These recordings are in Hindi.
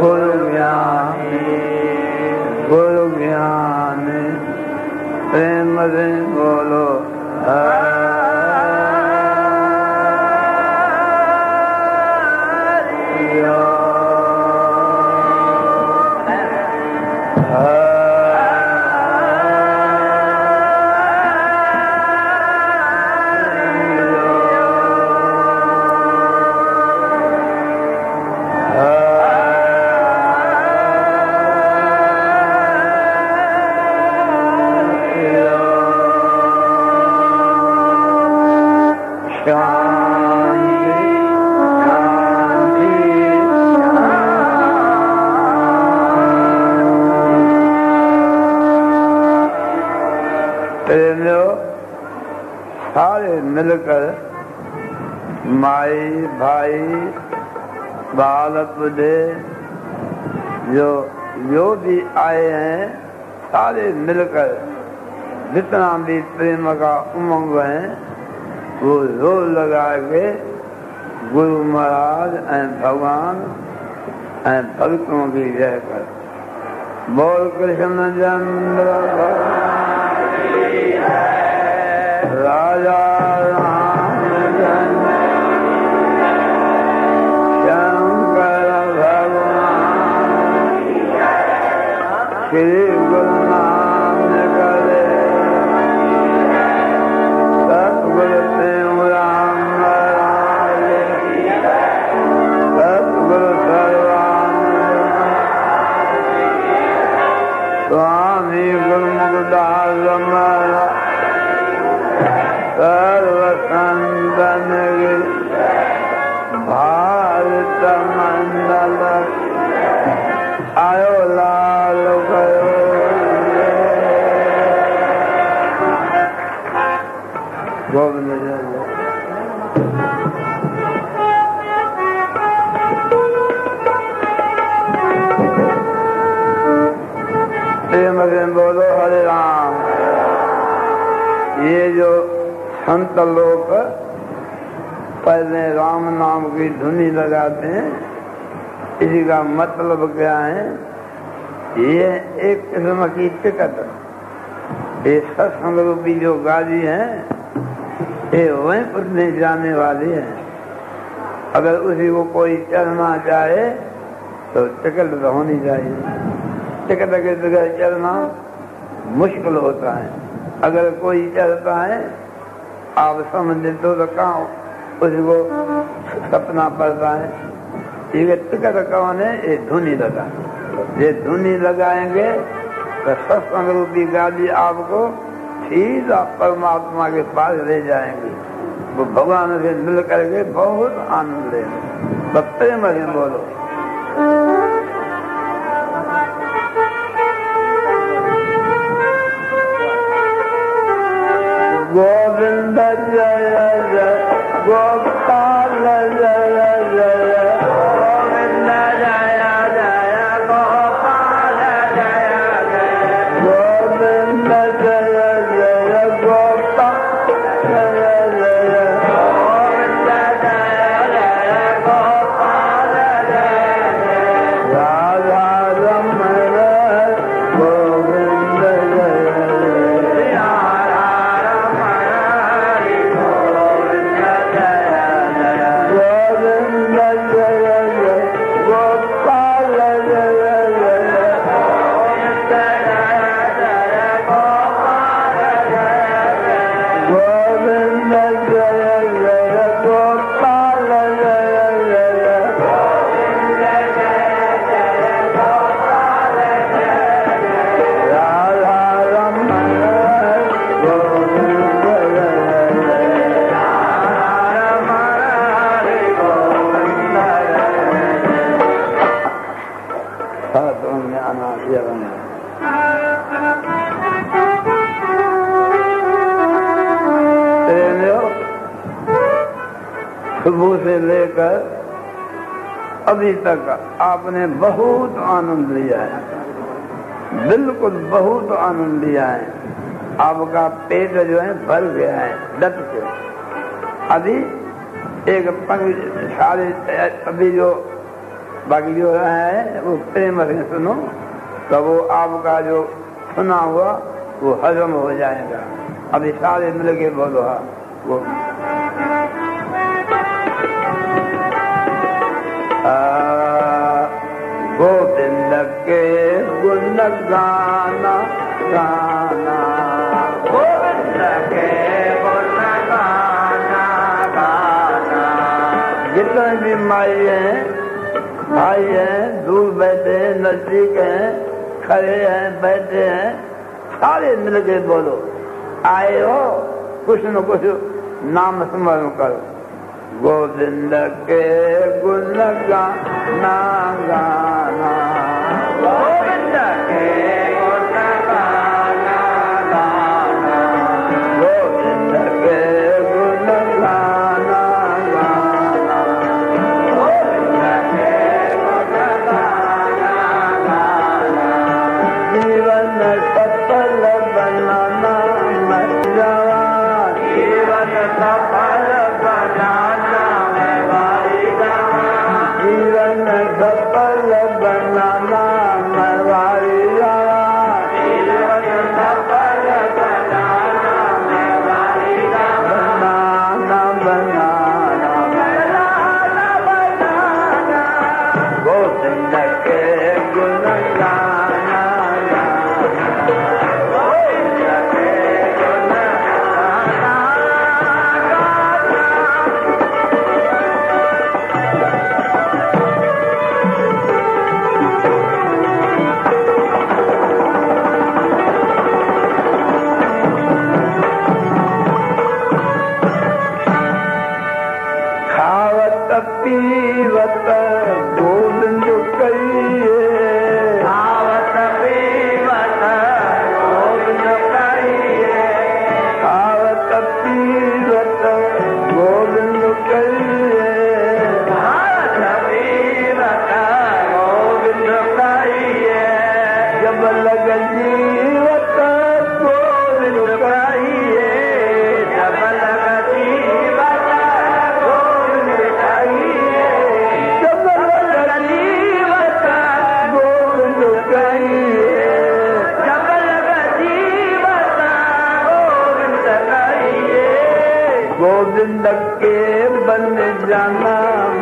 गुरु ज्ञान गुरु ज्ञानी प्रेम से मिलकर माई, भाई बाल बुढ़े, जो जो भी आए हैं, सारे मिलकर जितना भी प्रेम का उमंग है, वो ज़ोर लगा के गुरु महाराज एंड भगवान एंड भक्तों की जय कर। बोल कृष्ण चंद्र राजा गोविंद जय बोलो, हरे राम। ये जो संत लोग पहले राम नाम की धुनी लगाते हैं, इसी का मतलब क्या है? ये एक किस्म की टिकट, ये सत्संग रूपी जो गाड़ी है ये वहीं उठने जाने वाली है। अगर उसी को कोई चलना चाहे तो टिकट तो होनी चाहिए। टिकट के बगैर चलना मुश्किल होता है। अगर कोई चलता है, आप समझ तो कहा उसको सपना पड़ता है। ये टिकट कौन है, ये धुनी लगा। ये धुनी लगाएँगे तो सत्संग रूपी गाड़ी आपको सीधा परमात्मा के पास ले जाएँगे। वो भगवान से मिल करके बहुत आनंद लेंगे तो प्रेम से बोलो। गोविंद जय जय गोपाल अभी तक आपने बहुत आनंद लिया है। बिल्कुल बहुत आनंद लिया है। आपका पेट जो है भर गया है, डट के अभी एक साढ़े अभी जो बाकी जो है, वो प्रेम से सुनो तो वो आपका जो सुना हुआ, वो हजम हो जाएगा। अभी सारे मिल के बोलो हाँ वो गोविंद के गुण गाना गाना। गोविंद के गुण गाना गाना। जितने भी माई हैं भाई हैं दूर बैठे हैं नजदीक हैं खड़े हैं बैठे हैं सारे मिल के बोलो। आए हो कुछ न कुछ नाम स्मरण करो गोविंद के गुण गाना गाना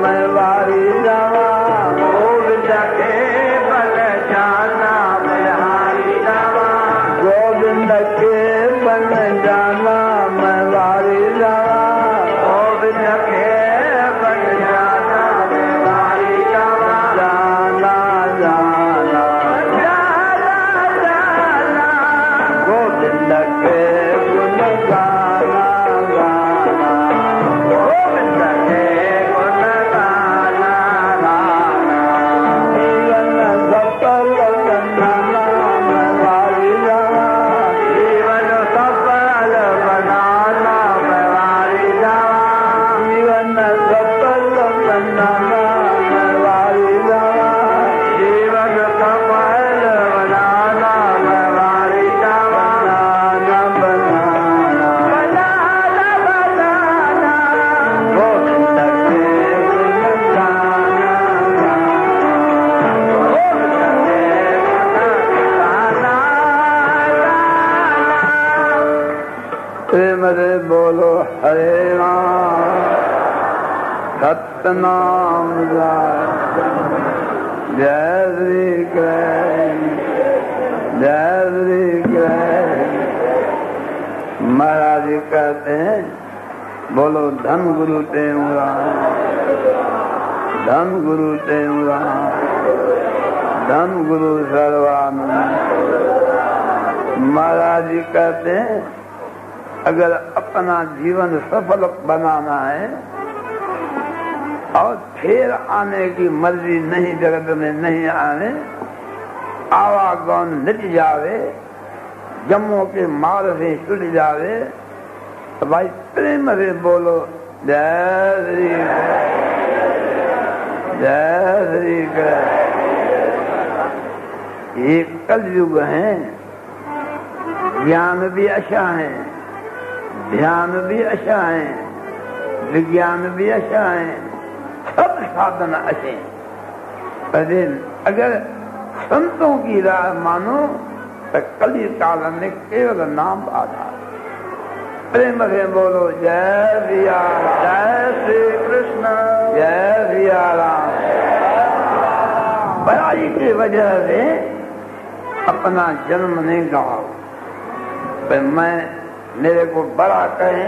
मैं वारी महाराज जी कहते हैं, बोलो, धन गुरु टेमुरा धन गुरु टेमुरा धन गुरु सर्वानंद महाराज जी कहते हैं, अगर अपना जीवन सफल बनाना है, और फिर आने की मर्ज़ी नहीं, जगत में नहीं आने, आवागमन मिट जावे जम्मू के मार से छुट जावे तो भाई प्रेम से बोलो, जय श्री जय श्री ये कलयुग है, ज्ञान भी अच्छा है, ध्यान भी अच्छा है, विज्ञान भी अच्छा है, सब साधन अच्छे अरे अगर संतों की राह मानो कली काल में केवल नाम आधार प्रेम से बोलो जय सिया जय श्री कृष्ण। जय सिया राम। बड़ाई की वजह से अपना जन्म नहीं गवा पर मैं मेरे को बड़ा कहे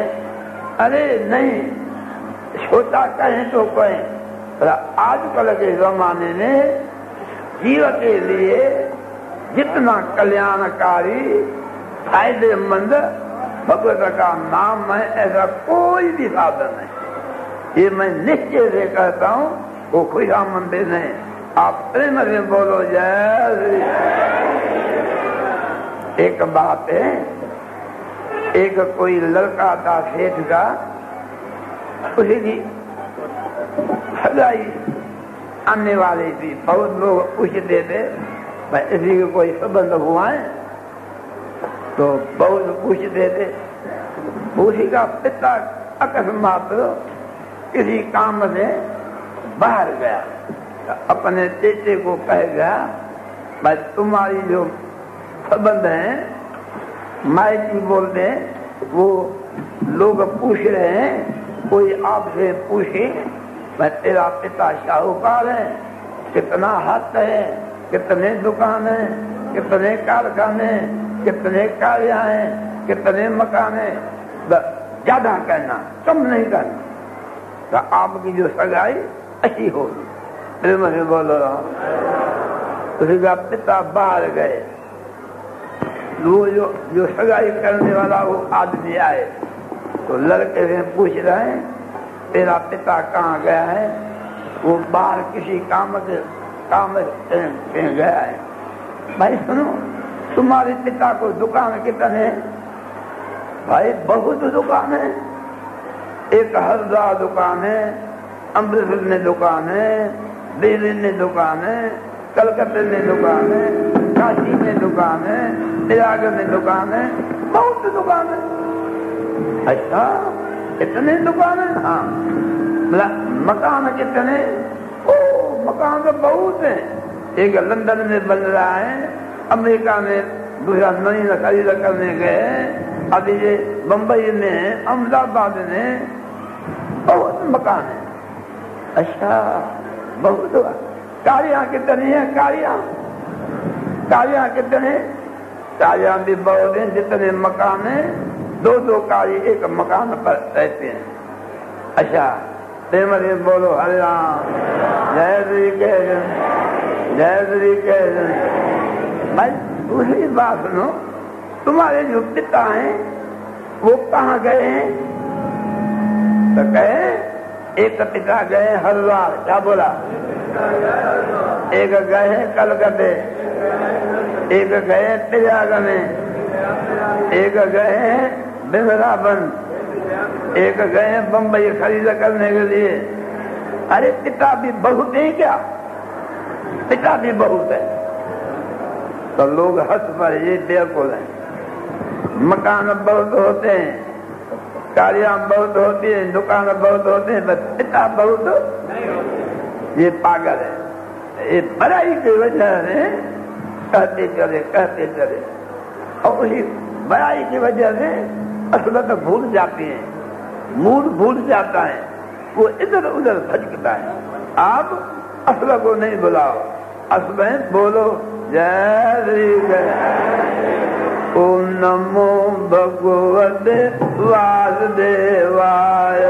अरे नहीं छोटा कहे तो कहे पर आजकल के जमाने में जीव के लिए जितना कल्याणकारी, फ़ायदेमंद भगवत का नाम है, ऐसा कोई भी साधन नहीं। ये मैं निश्चय से कहता हूँ, वो खुशा मंदिर नहीं। आप प्रेम से बोलो, जय एक बात है, एक कोई लड़का था सेठ का, उसी की सगाई। आने वाली थी बहुत लोग पूछते थे भाई इसी के कोई संबंध हुआ है। तो बहुत पूछते थे उसी का पिता अकस्मात किसी काम से बाहर गया। अपने चेचे को कह गया, भाई, तुम्हारी जो संबंध है मायकी बोलते हैं वो लोग पूछ रहे हैं, कोई आपसे पूछे, मैं तेरा पिता शाहूकार है, कितना हाथ है कितने दुकान है, कितने कारखाने, कितने कार्य है, कितने मकान है। ज़्यादा कहना, कम नहीं कहना तो आपकी जो सगाई अच्छी होगी। से बोलो उसका पिता बाहर गए। वो जो जो सगाई करने वाला वो आदमी आए तो लड़के से पूछ रहे हैं, तेरा पिता कहाँ गया है? वो बाहर किसी काम के काम गया है। भाई सुनो, तुम्हारे पिता को दुकान कितने भाई बहुत दुकान है। एक हरदा दुकान है, अमृतसर में दुकान है, दिल्ली में दुकान है, कलकत्ते में दुकान है, काशी में दुकान है, प्रयाग में दुकान है, बहुत दुकान है। अच्छा इतने दुकान है? हाँ। मकान कितने मकान तो बहुत है। एक लंदन में बन रहा है, अमेरिका में दूसरा नई खरीद करने गए अभी ये बम्बई में अहमदाबाद में बहुत मकान है। अच्छा बहुत कालियाँ कितनी है कालियाँ कालियाँ कितने कालियाँ भी बहुत हैं, जितने मकान है। दो दो काली एक मकान पर रहते हैं। अच्छा बोलो, हरे राम। जय श्री कृष्ण, जय श्री कृष्ण। भाई दूसरी बात सुनो, तुम्हारे जो पिता हैं? वो कहाँ गए हैं? तो कहे, एक पिता गए हरिद्वार क्या बोला? एक गए कलकत्ते, एक गए प्रयाग में, एक गए वृंदावन एक गए बम्बई खरीद करने के लिए। अरे पिता भी बहुत है क्या? पिता भी बहुत है। तो लोग हंस पर ये बेकुल है। मकान बहुत होते हैं कारियाँ बहुत होती है, दुकान बहुत होते हैं, बस पिता बहुत ये पागल है। ये बड़ाई की वजह से कहते चले कहते चले। और उसी बड़ाई की वजह से असलत भूल जाती है, मूड भूल जाता है। वो इधर उधर भटकता है। आप असल को नहीं बुलाओ। असल बोलो, जय श्री ओम नमो भगवते वासुदेवाय।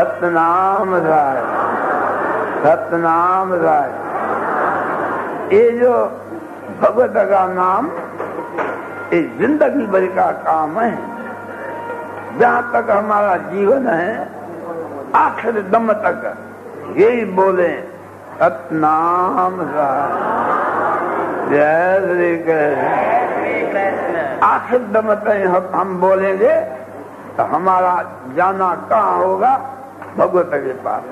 सतनाम राय। सतनाम राय। ये जो भगवत का नाम, ये ज़िंदगी भर का काम है। जहाँ तक हमारा जीवन है, आखिर दम तक यही बोले, सतनाम राय। जय श्री कृष्ण। आखिर दम तक हम बोलेंगे तो हमारा जाना कहाँ होगा? भगवत के पास।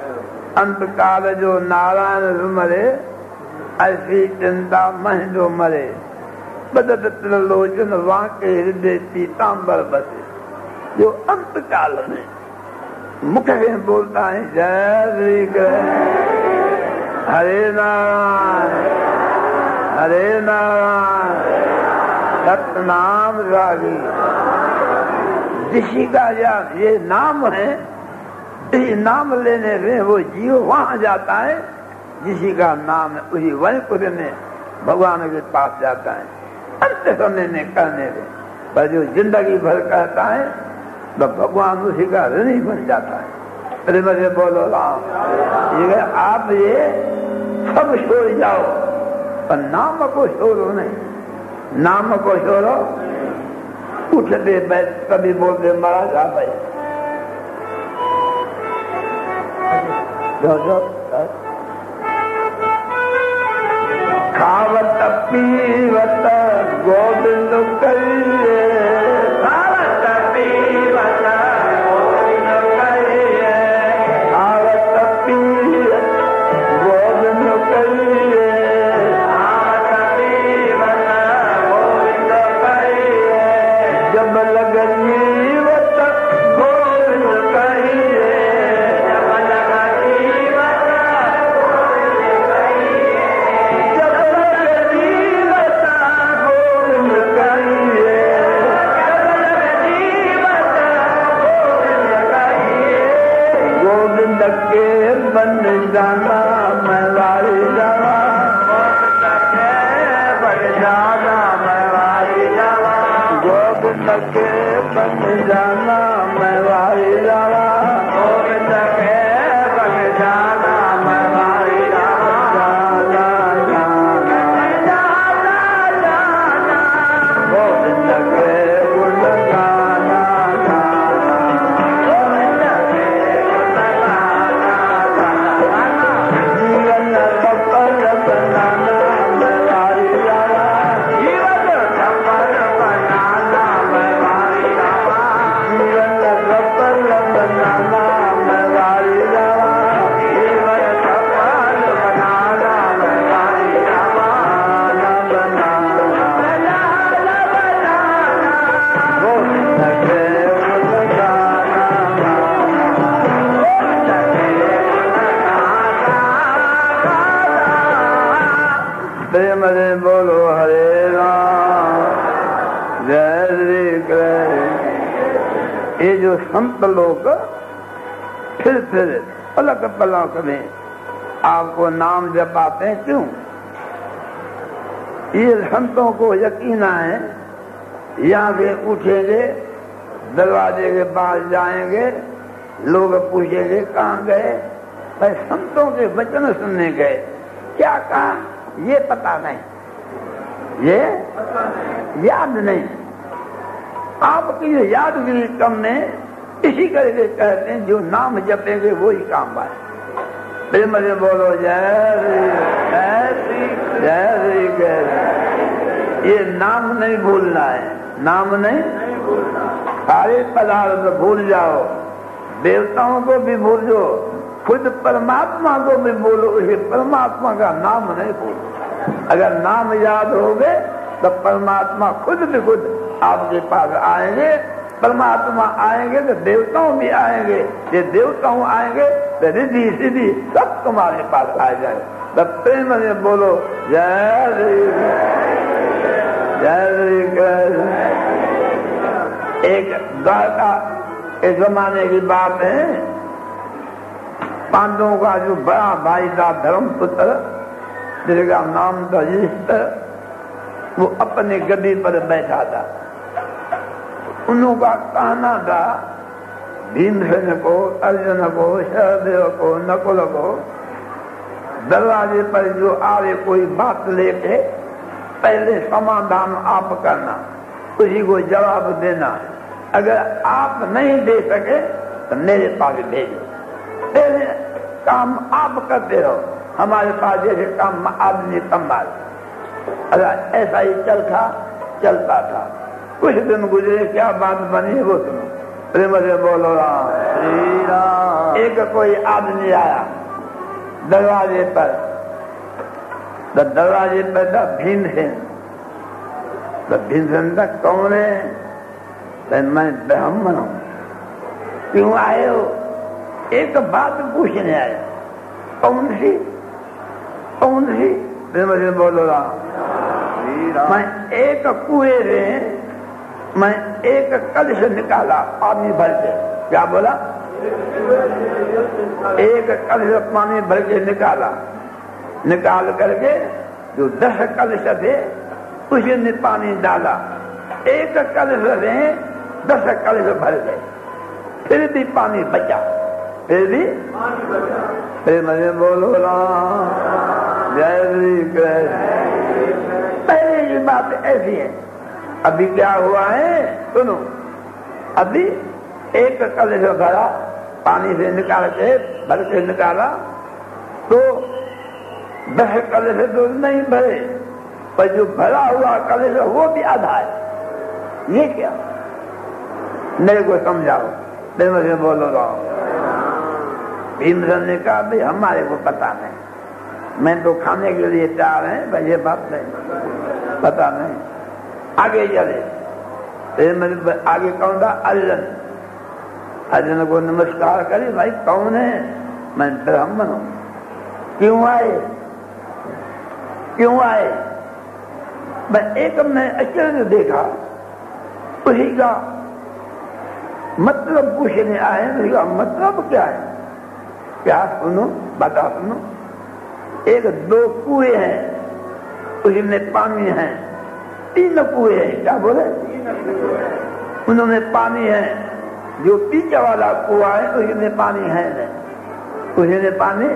अंत काल जो नारायण मरे, ऐसी चिंता मह जो मरे। बदत त्रिलोचन वाके हृदय पीताम्बर बसे। जो अंत काल में मुख में बोलता है, जय श्री कृष्ण। हरे नारायण हरे नारायण, सतनाम रागी। ऋषि का ये नाम है ये नाम लेने में वो जीव वहाँ जाता है, जिसी का नाम उसी वैकुंठ में भगवान के पास जाता है। अंत समय में कहने में, पर जो ज़िंदगी भर कहता है तो भगवान उसी का ऋणी बन जाता है। अरे मुझे बोलो राम, ये आप ये सब छोड़ जाओ, पर नाम को छोड़ो नहीं। नाम को छोड़ो, उठते बैठ कभी बोलते, महाराज आप खावट पी वट गो प्रेम रे बोलो, हरे राम। जय श्री कृष्ण। ये जो संत लोग, फिर फिर अलग पलक में आपको नाम जपाते हैं, क्यों? ये संतों को यकीन है यहाँ के उठेंगे, दरवाजे के पास जाएँगे, लोग पूछेंगे, कहाँ गए? भाई संतों के वचन सुनने गए। क्या कहा? ये पता नहीं। ये? याद नहीं। आपकी यादगिरी कम ने इसी करके कहते हैं जो नाम जपेंगे वही काम आए प्रेम से बोलो, जय श्री जय श्री जय ये नाम नहीं भूलना है। नाम नहीं? सारे पदार्थ भूल जाओ। देवताओं को भी भूल जाओ। खुद परमात्मा को भी बोलो ये परमात्मा का नाम नहीं भूलो अगर नाम याद हो गए तो परमात्मा खुद भी खुद आपके पास आएँगे। परमात्मा आएँगे तो देवताओं भी आएँगे। ये देवताओं आएँगे तो रिधि सिद्धि सब तुम्हारे पास आ जाए तब प्रेम में बोलो, जय श्री जय श्री कृष्ण। एक द्वारका के जमाने की बात है पांडवों का जो बड़ा भाई था, धर्मपुत्र, जिसका नाम था युधिष्ठिर वो अपने गद्दी पर बैठा था। उनका कहना था, भीमसेन को, अर्जुन को सहदेव को, नकुल को, दरवाजे पर जो आवे कोई बात लेके पहले समाधान आप करना, उसी को जवाब देना। अगर आप नहीं दे सके तो मेरे पास भेजो। पहले काम आप करते रहो। हमारे पास जैसे काम आदमी संभाल। अगर ऐसा ही चल था चलता था। कुछ दिन गुजरे क्या बात बनी वो सुनो। प्रेम से बोलो राम श्री राम एक कोई आदमी आया दरवाजे पर। तो दरवाजे पर था भीमसेन तो भीमसेन था कौन है? तो मैं ब्राह्मण हूँ। क्यों आए हो? एक बात पूछने आया कौन सी? कौन सी? से बोलो राम। मैं एक कुएँ से, मैं एक कलश निकाला, पानी भर के। क्या बोला? एक कलश पानी भर के निकाला। निकाल करके जो दस कलश थे, उसी ने पानी डाला। एक कलश से दस कलश भर गए। फिर भी पानी बचा। फिर भी फिर बोलो राम जय श्री कृष्ण। पहले की बात ऐसी है। अभी क्या हुआ है? सुनो। अभी एक कलश भरा पानी से निकाल के, भर के निकाला तो दस कलश तो नहीं भरे। पर जो भरा हुआ कलश वो भी आधा है। ये क्या? मेरे को समझाओ। मैं मुझे बोलो रहा भीमसन ने कहा, भाई हमारे को पता नहीं। मैं तो खाने के लिए तैयार है, भाई ये बात नहीं। पता नहीं। आगे चले। मेरे आगे कौन था? अर्जन। अर्जन को नमस्कार करे, भाई कौन है? मैं ब्राह्मण हूँ। क्यों आए? क्यों आए? मैं एक मैं अचानक देखा। उसी का मतलब पूछने आए उसी का मतलब क्या है? क्या सुनो, बता सुनो। एक दो कुए हैं उसमें पानी है। तीन कुए हैं, क्या बोले? उन्होंने पानी है। जो पीछे वाला कुआ है उसमें पानी है। उसमें पानी?